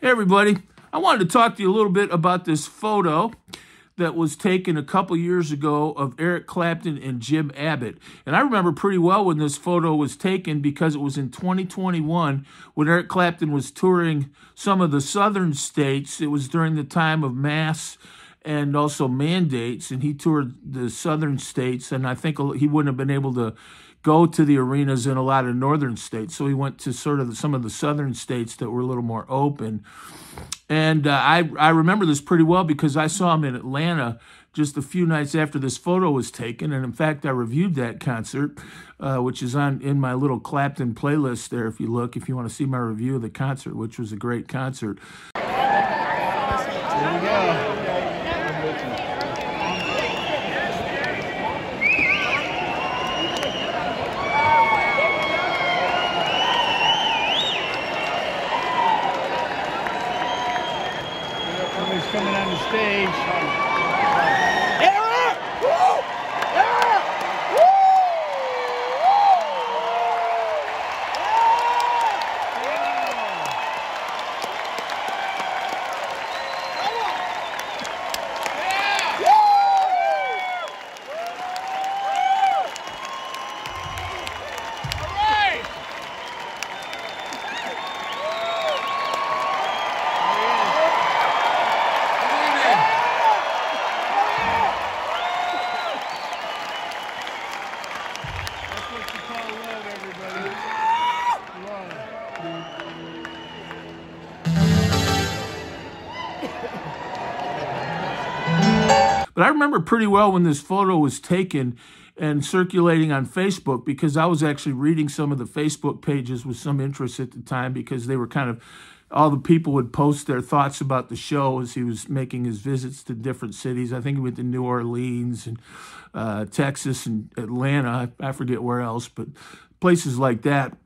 Hey, everybody. I wanted to talk to you a little bit about this photo that was taken a couple years ago of Eric Clapton and Jim Abbott. And I remember pretty well when this photo was taken because it was in 2021 when Eric Clapton was touring some of the southern states. It was during the time of mass and also mandates, and he toured the southern states. And I think he wouldn't have been able to go to the arenas in a lot of northern states. So he went to sort of some of the southern states that were a little more open. And uh, I, I remember this pretty well because I saw him in Atlanta just a few nights after this photo was taken. And in fact, I reviewed that concert, uh, which is on in my little Clapton playlist there. If you look, if you want to see my review of the concert, which was a great concert. But I remember pretty well when this photo was taken and circulating on Facebook because I was actually reading some of the Facebook pages with some interest at the time because they were kind of all the people would post their thoughts about the show as he was making his visits to different cities. I think he went to New Orleans and uh, Texas and Atlanta. I, I forget where else, but places like that.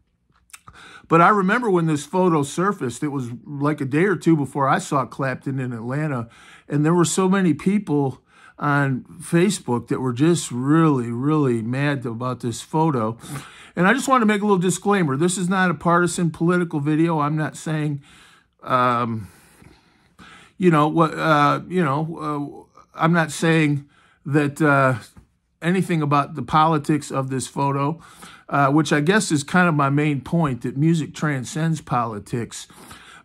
But I remember when this photo surfaced, it was like a day or two before I saw Clapton in Atlanta, and there were so many people on Facebook that were just really, really mad about this photo. And I just want to make a little disclaimer. This is not a partisan political video. I'm not saying, um, you know, what, uh, you know, uh, I'm not saying that uh, anything about the politics of this photo, uh, which I guess is kind of my main point, that music transcends politics.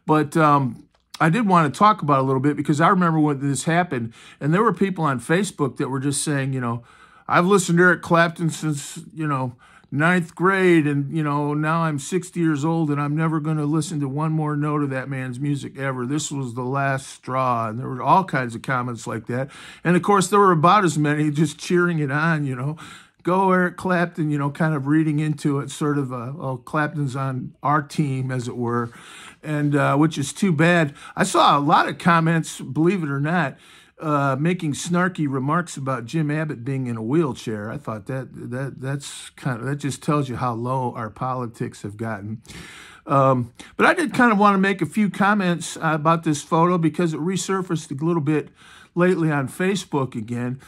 But um, I did want to talk about a little bit because I remember when this happened, and there were people on Facebook that were just saying, you know, I've listened to Eric Clapton since, you know, ninth grade, and, you know, now I'm 60 years old, and I'm never going to listen to one more note of that man's music ever. This was the last straw. And there were all kinds of comments like that. And of course, there were about as many just cheering it on, you know go Eric Clapton, you know, kind of reading into it, sort of, uh, oh, Clapton's on our team, as it were, and uh, which is too bad. I saw a lot of comments, believe it or not, uh, making snarky remarks about Jim Abbott being in a wheelchair. I thought that that that's kind of that just tells you how low our politics have gotten. Um, but I did kind of want to make a few comments uh, about this photo because it resurfaced a little bit lately on Facebook again,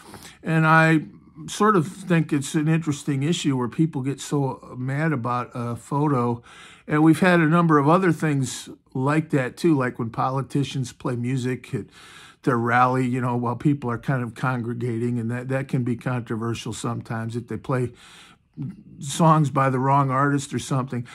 and I sort of think it's an interesting issue where people get so mad about a photo. And we've had a number of other things like that too, like when politicians play music at their rally, you know, while people are kind of congregating, and that, that can be controversial sometimes if they play songs by the wrong artist or something.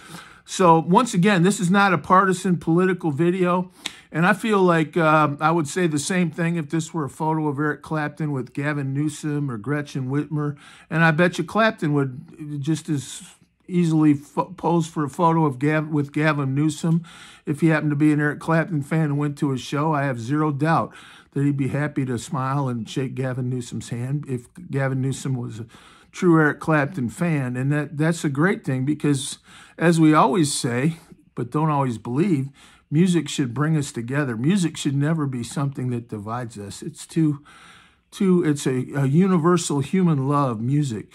So once again, this is not a partisan political video. And I feel like um, I would say the same thing if this were a photo of Eric Clapton with Gavin Newsom or Gretchen Whitmer. And I bet you Clapton would just as easily pose for a photo of Gav with Gavin Newsom if he happened to be an Eric Clapton fan and went to his show. I have zero doubt that he'd be happy to smile and shake Gavin Newsom's hand if Gavin Newsom was a true Eric Clapton fan. And that, that's a great thing because, as we always say, but don't always believe, music should bring us together. Music should never be something that divides us. It's too, too it's a, a universal human love, music.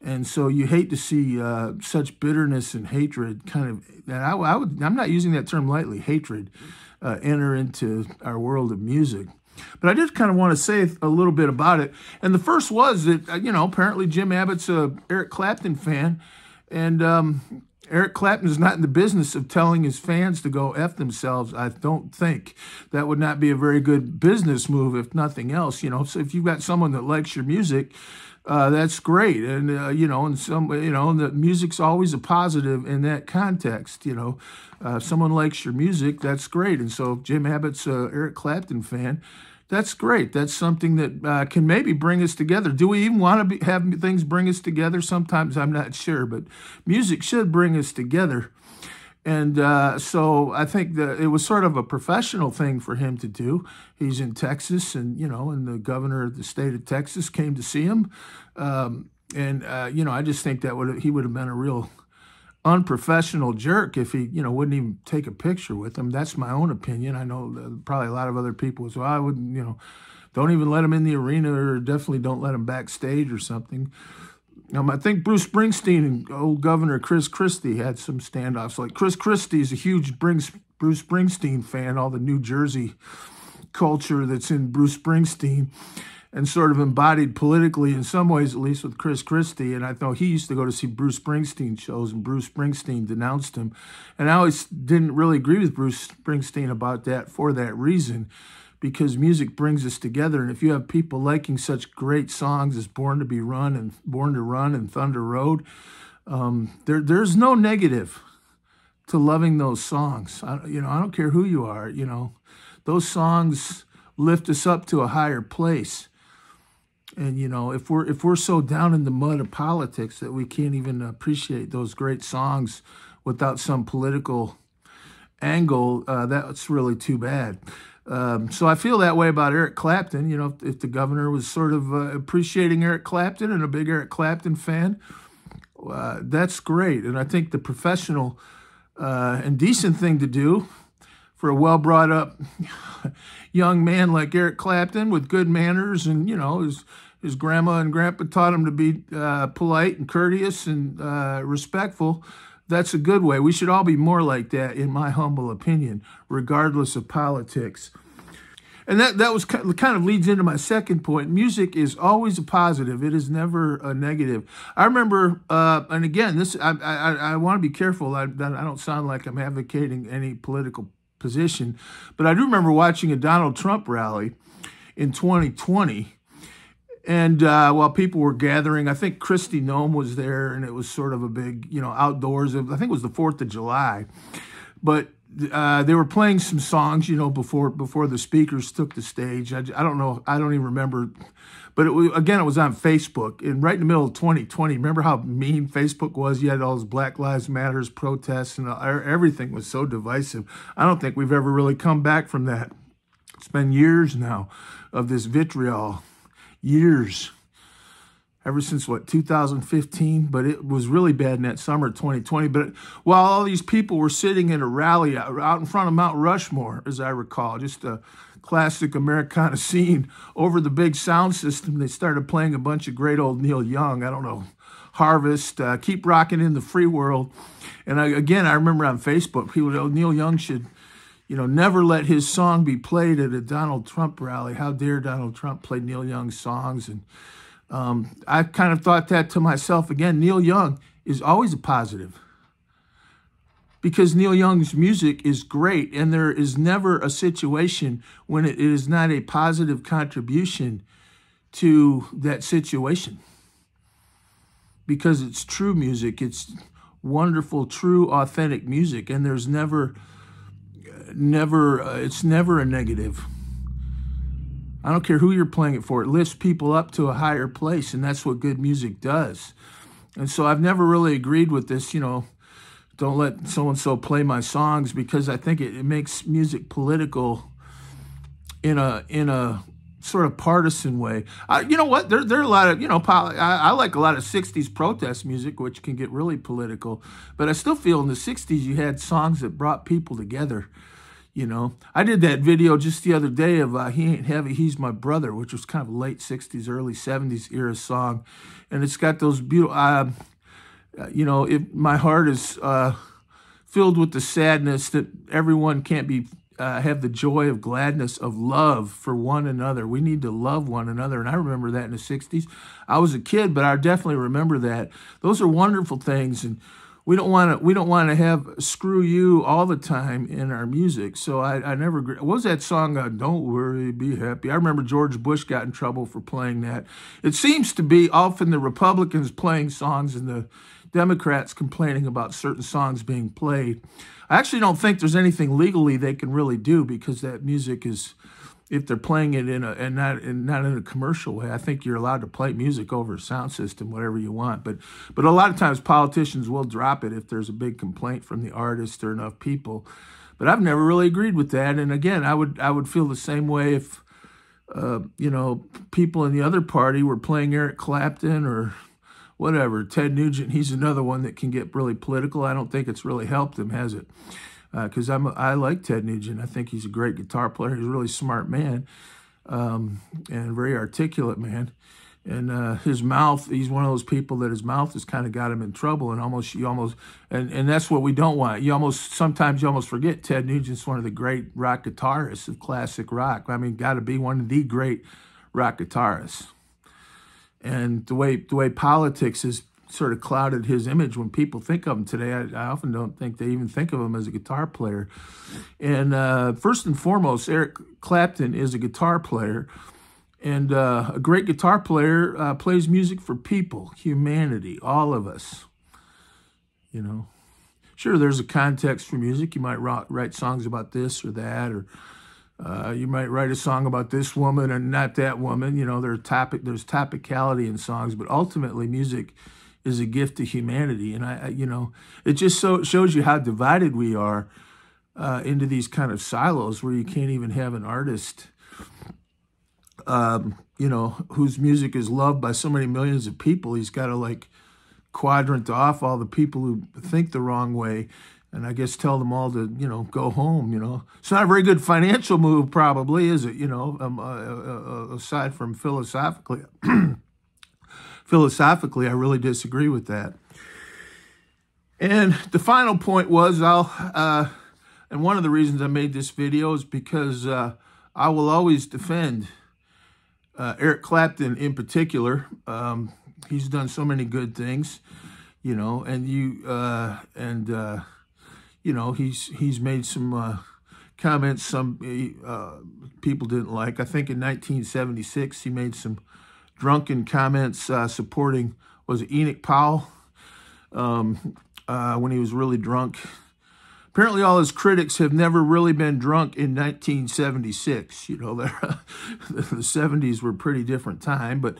And so you hate to see uh, such bitterness and hatred kind of, and I, I would, I'm not using that term lightly, hatred, uh, enter into our world of music. But I did kind of want to say a little bit about it. And the first was that, uh, you know, apparently Jim Abbott's a Eric Clapton fan. And um, Eric Clapton is not in the business of telling his fans to go F themselves, I don't think. That would not be a very good business move, if nothing else. You know, so if you've got someone that likes your music, uh, that's great. And, uh, you know, and some, you know, the music's always a positive in that context. You know, uh, someone likes your music, that's great. And so Jim Abbott's Eric Clapton fan that's great. That's something that uh, can maybe bring us together. Do we even want to have things bring us together? Sometimes I'm not sure, but music should bring us together. And uh, so I think that it was sort of a professional thing for him to do. He's in Texas, and you know, and the governor of the state of Texas came to see him. Um, and uh, you know, I just think that would he would have been a real unprofessional jerk if he, you know, wouldn't even take a picture with him. That's my own opinion. I know probably a lot of other people as well. I wouldn't, you know, don't even let him in the arena or definitely don't let him backstage or something. Um, I think Bruce Springsteen and old Governor Chris Christie had some standoffs. Like Chris Christie is a huge Bruce Springsteen fan, all the New Jersey culture that's in Bruce Springsteen and sort of embodied politically in some ways, at least with Chris Christie. And I thought he used to go to see Bruce Springsteen shows, and Bruce Springsteen denounced him. And I always didn't really agree with Bruce Springsteen about that for that reason, because music brings us together. And if you have people liking such great songs as Born to Be Run and Born to Run and Thunder Road, um, there, there's no negative to loving those songs. I, you know, I don't care who you are, you know, those songs lift us up to a higher place. And you know, if we're if we're so down in the mud of politics that we can't even appreciate those great songs without some political angle, uh, that's really too bad. Um, so I feel that way about Eric Clapton. You know, if, the governor was sort of uh, appreciating Eric Clapton and a big Eric Clapton fan, uh, that's great. And I think the professional uh, and decent thing to do for a well brought up young man like Eric Clapton with good manners and, you know, his his grandma and grandpa taught him to be uh, polite and courteous and uh, respectful. That's a good way. We should all be more like that, in my humble opinion, regardless of politics. And that, that was kind of leads into my second point. Music is always a positive. It is never a negative. I remember, uh, and again, this I, I, I want to be careful I don't sound like I'm advocating any political position, but I do remember watching a Donald Trump rally in 2020 and uh, while people were gathering, I think Kristi Noem was there, and it was sort of a big, you know, outdoors. I think it was the Fourth of July, but uh, they were playing some songs, you know, before before the speakers took the stage. I, I don't know, I don't even remember, but it was, again, it was on Facebook, and right in the middle of 2020. Remember how mean Facebook was? You had all those Black Lives Matters protests, and everything was so divisive. I don't think we've ever really come back from that. It's been years now of this vitriol years. Ever since what 2015 but it was really bad in that summer 2020 but while all these people were sitting in a rally out in front of mount rushmore as i recall just a classic americana scene over the big sound system they started playing a bunch of great old neil young. I don't know harvest uh, keep rocking in the free world. And I, again i remember on facebook people go neil young should you know, never let his song be played at a Donald Trump rally. How dare Donald Trump play Neil Young's songs? And um, I kind of thought that to myself again. Neil Young is always a positive because Neil Young's music is great, and there is never a situation when it is not a positive contribution to that situation because it's true music. It's wonderful, true, authentic music, and there's never never, uh, it's never a negative. I don't care who you're playing it for. It lifts people up to a higher place, and that's what good music does. And so I've never really agreed with this, you know, don't let so-and-so play my songs because I think it, it makes music political in a in a sort of partisan way. I, you know what? There, there are a lot of, you know, I, I, like a lot of 60s protest music, which can get really political. But I still feel in the 60s you had songs that brought people together. You know, I did that video just the other day of uh, He Ain't Heavy, He's My Brother, which was kind of late 60s, early 70s era song. And it's got those beautiful, uh, you know, it, my heart is uh, filled with the sadness that everyone can't be uh, have the joy of gladness of love for one another. We need to love one another. And I remember that in the 60s. I was a kid, but I definitely remember that. Those are wonderful things. And we don't want to we don't want to have screw you all the time in our music. So I, I never what was that song? Uh, don't worry, be happy. I remember George Bush got in trouble for playing that. It seems to be often the Republicans playing songs and the Democrats complaining about certain songs being played. I actually don't think there's anything legally they can really do because that music is if they're playing it in a and not and not in a commercial way. I think you're allowed to play music over a sound system, whatever you want. But but a lot of times politicians will drop it if there's a big complaint from the artist or enough people. But I've never really agreed with that. And again, I would I would feel the same way if uh, you know people in the other party were playing Eric Clapton or whatever. Ted Nugent, he's another one that can get really political. I don't think it's really helped him, has it? Because uh, I'm I like Ted Nugent. I think he's a great guitar player. He's a really smart man um, and very articulate man. And uh, his mouth, he's one of those people that his mouth has kind of got him in trouble, and almost you almost, and and that's what we don't want. You almost sometimes you almost forget Ted Nugent's one of the great rock guitarists of classic rock. I mean, got to be one of the great rock guitarists. And the way the way politics is sort of clouded his image when people think of him today. I, I, often don't think they even think of him as a guitar player. And uh, first and foremost, Eric Clapton is a guitar player. And uh, a great guitar player uh, plays music for people, humanity, all of us. You know, sure, there's a context for music. You might write songs about this or that, or uh, you might write a song about this woman and not that woman. You know, there's topic, there's topicality in songs, but ultimately, music is a gift to humanity. And I, I you know, it just so shows you how divided we are uh, into these kind of silos where you can't even have an artist, um, you know, whose music is loved by so many millions of people. He's got to like quadrant off all the people who think the wrong way. And I guess tell them all to, you know, go home, you know. It's not a very good financial move, probably, is it? You know, um, uh, uh, uh aside from philosophically. philosophically, I really disagree with that. And the final point was I'll, uh, and one of the reasons I made this video is because uh, I will always defend uh, Eric Clapton in particular. Um, he's done so many good things, you know, and you, uh, and, uh, you know, he's, he's made some uh, comments some people didn't like. I think in 1976, he made some drunken comments uh, supporting, was Enoch Powell, um, uh, when he was really drunk. Apparently all his critics have never really been drunk in 1976. You know, the 70s were a pretty different time. But,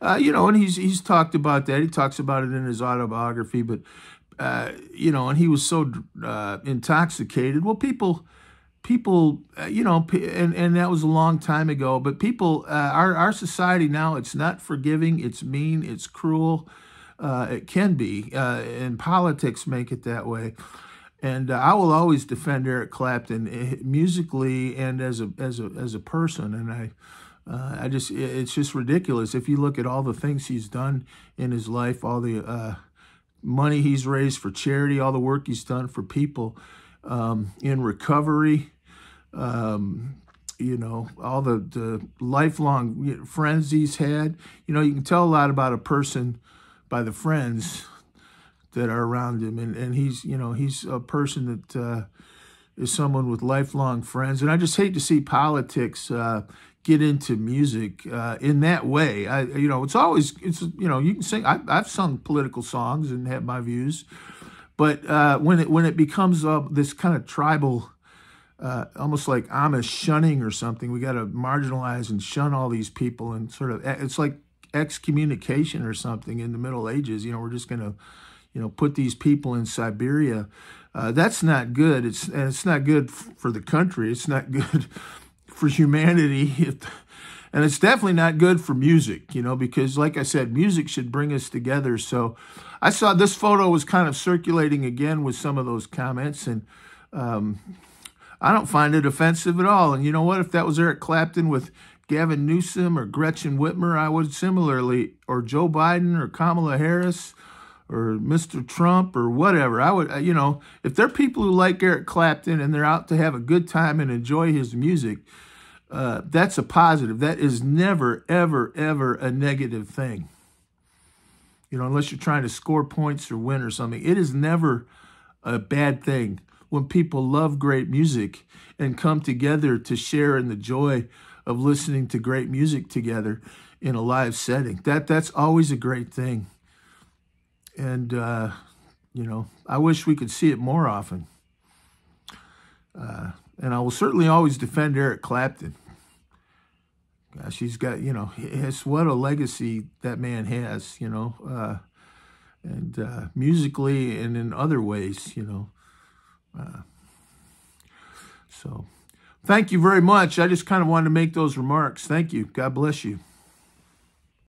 uh, you know, and he's, he's talked about that. He talks about it in his autobiography. But, uh, you know, and he was so uh, intoxicated. Well, people people, uh, you know, and, and that was a long time ago, but people, uh, our, our society now, it's not forgiving, it's mean, it's cruel. Uh, it can be, uh, and politics make it that way. And uh, I will always defend Eric Clapton eh, musically and as a as a as a person. And I, uh, I just it's just ridiculous if you look at all the things he's done in his life, all the money he's raised for charity, all the work he's done for people um, in recovery, um, you know, all the, the lifelong friends he's had. You know, you can tell a lot about a person by the friends that are around him. And, and he's, you know, he's a person that uh, is someone with lifelong friends. And I just hate to see politics uh, get into music uh, in that way. I, you know, it's always, it's, you know, you can sing, I, I've sung political songs and have my views. But uh, when it when it becomes uh, this kind of tribal, uh, almost like Amish shunning or something, we got to marginalize and shun all these people and sort of it's like excommunication or something in the Middle Ages. You know, we're just going to, you know, put these people in Siberia. Uh, that's not good. It's and it's not good for the country. It's not good for humanity. And it's definitely not good for music, you know, because like I said, music should bring us together. So I saw this photo was kind of circulating again with some of those comments, and um, I don't find it offensive at all. And you know what? If that was Eric Clapton with Gavin Newsom or Gretchen Whitmer, I would similarly, or Joe Biden or Kamala Harris or Mr. Trump or whatever. I would, you know, if they're people who like Eric Clapton and they're out to have a good time and enjoy his music, uh, that's a positive. That is never, ever, ever a negative thing. You know, unless you're trying to score points or win or something, it is never a bad thing when people love great music and come together to share in the joy of listening to great music together in a live setting. That that's always a great thing. And uh, you know, I wish we could see it more often. Uh, and I will certainly always defend Eric Clapton. Gosh, he's got, you know, it's what a legacy that man has, you know, uh, and uh, musically and in other ways, you know. Uh, so thank you very much. I just kind of wanted to make those remarks. Thank you. God bless you.